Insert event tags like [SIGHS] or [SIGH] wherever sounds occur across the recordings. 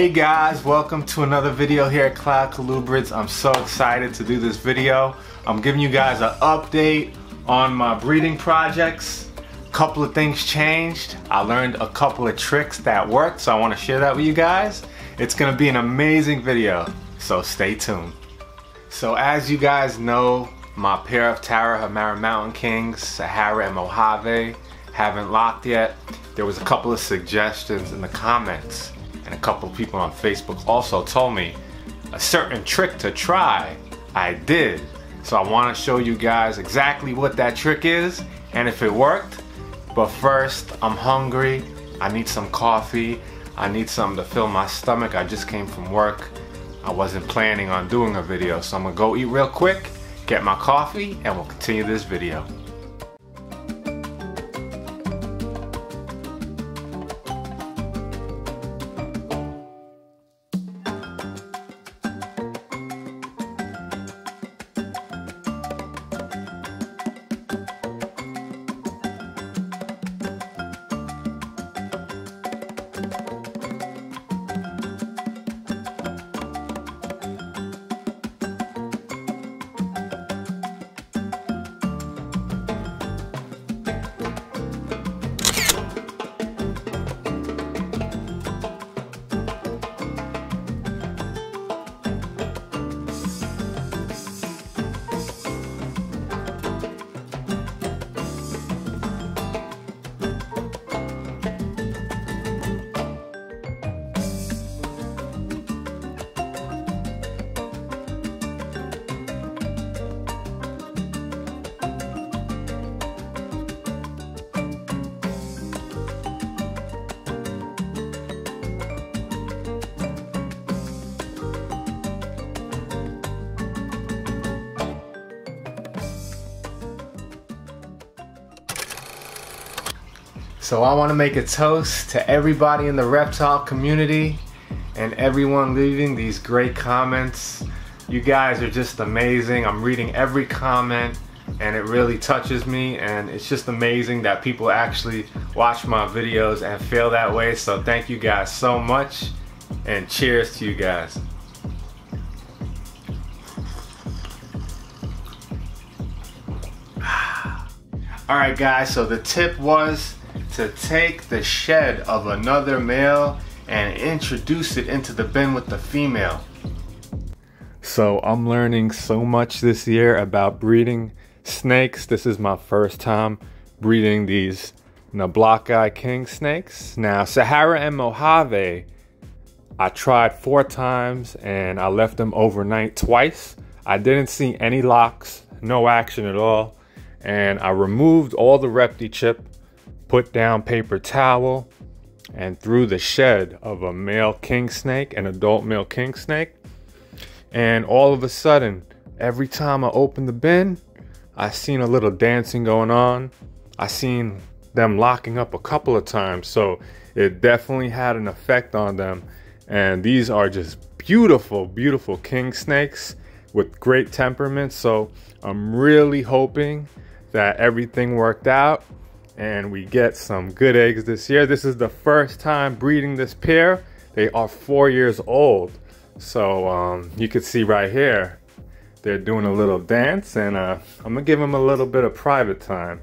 Hey guys, welcome to another video here at Cloud Colubrids. I'm so excited to do this video. I'm giving you guys an update on my breeding projects. A couple of things changed. I learned a couple of tricks that worked, so I want to share that with you guys. It's going to be an amazing video, so stay tuned. So as you guys know, my pair of Tarahumara Mountain Kings, Sahara and Mojave, haven't locked yet. There was a couple of suggestions in the comments and a couple of people on Facebook also told me a certain trick to try. I did. So I want to show you guys exactly what that trick is and if it worked. But first, I'm hungry. I need some coffee. I need something to fill my stomach. I just came from work. I wasn't planning on doing a video, so I'm gonna go eat real quick, get my coffee, and we'll continue this video. So I want to make a toast to everybody in the reptile community and everyone leaving these great comments. You guys are just amazing. I'm reading every comment and it really touches me and it's just amazing that people actually watch my videos and feel that way. So thank you guys so much and cheers to you guys. [SIGHS] Alright guys, so the tip was to take the shed of another male and introduce it into the bin with the female. So I'm learning so much this year about breeding snakes. This is my first time breeding these Knoblochi king snakes. Now Sahara and Mojave, I tried four times and I left them overnight twice. I didn't see any locks, no action at all. And I removed all the ReptiChip put down paper towel, and through the shed of a male king snake, an adult male king snake. And all of a sudden, every time I opened the bin, I seen a little dancing going on. I seen them locking up a couple of times. So it definitely had an effect on them. And these are just beautiful, beautiful king snakes with great temperament. So I'm really hoping that everything worked out and we get some good eggs this year. This is the first time breeding this pair. They are four years old. So um, you can see right here, they're doing a little dance and uh, I'm gonna give them a little bit of private time.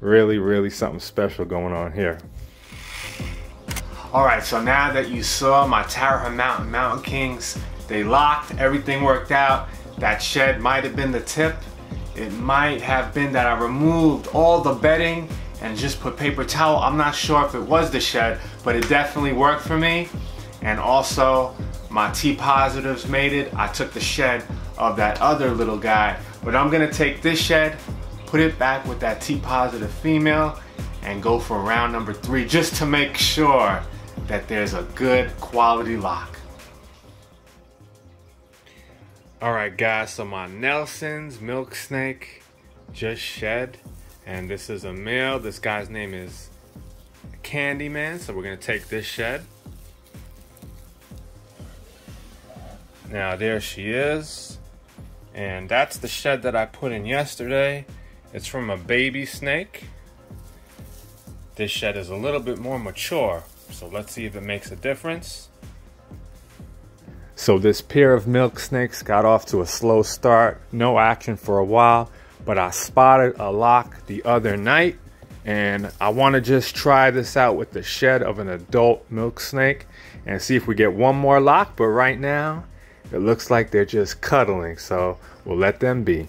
Really, really something special going on here. All right, so now that you saw my Tarahumara Mountain Mountain Kings, they locked, everything worked out. That shed might have been the tip. It might have been that I removed all the bedding and just put paper towel. I'm not sure if it was the shed, but it definitely worked for me. And also, my T positives made it. I took the shed of that other little guy, but I'm gonna take this shed, put it back with that T positive female, and go for round number three just to make sure that there's a good quality lock. All right, guys, so my Nelson's milk snake just shed. And this is a male. This guy's name is Candyman. So we're going to take this shed. Now there she is. And that's the shed that I put in yesterday. It's from a baby snake. This shed is a little bit more mature. So let's see if it makes a difference. So this pair of milk snakes got off to a slow start, no action for a while, but I spotted a lock the other night and I want to just try this out with the shed of an adult milk snake and see if we get one more lock, but right now it looks like they're just cuddling, so we'll let them be.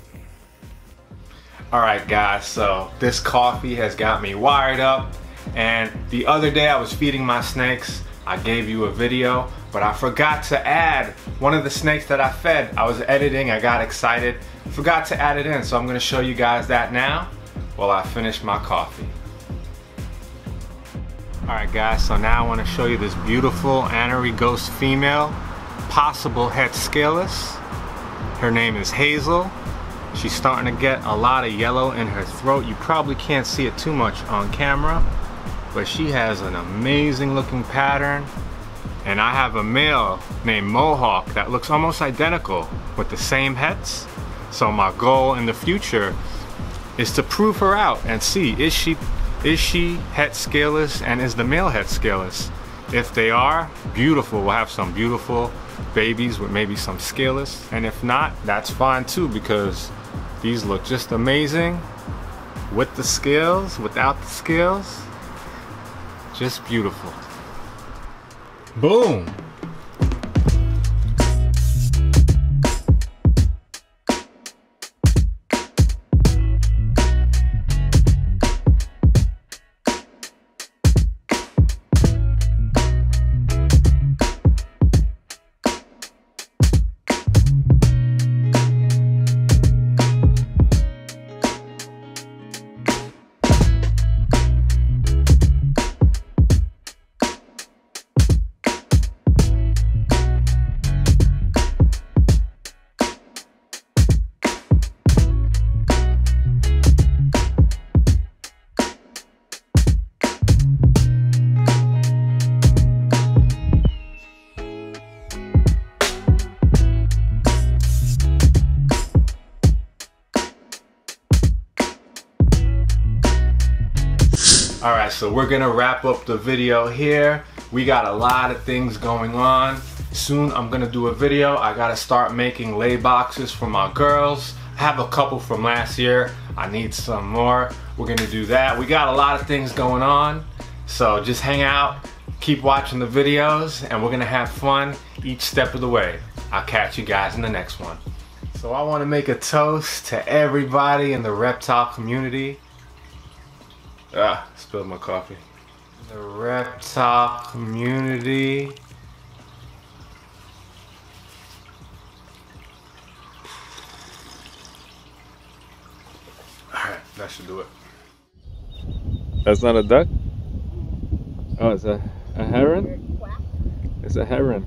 Alright guys, so this coffee has got me wired up and the other day I was feeding my snakes I gave you a video, but I forgot to add one of the snakes that I fed. I was editing, I got excited, forgot to add it in, so I'm gonna show you guys that now while I finish my coffee. Alright guys, so now I want to show you this beautiful Anery Ghost female, possible het scaleless. Her name is Hazel. She's starting to get a lot of yellow in her throat. You probably can't see it too much on camera, but she has an amazing looking pattern. And I have a male named Mohawk that looks almost identical with the same hets so my goal in the future is to prove her out and see is she is she het scaleless and is the male het scaleless? If they are beautiful. We'll have some beautiful babies with maybe some scaleless. And if not that's fine too because these look just amazing with the scales without the scales just beautiful. Boom! All right, so we're gonna wrap up the video here. We got a lot of things going on. Soon I'm gonna do a video. I gotta start making lay boxes for my girls. I have a couple from last year. I need some more. We're gonna do that. We got a lot of things going on. So just hang out, keep watching the videos, and we're gonna have fun each step of the way. I'll catch you guys in the next one. So I wanna make a toast to everybody in the reptile community. Ah, spilled my coffee. The reptile community. Alright, that should do it. That's not a duck? Oh, it's a, a heron? It's a heron.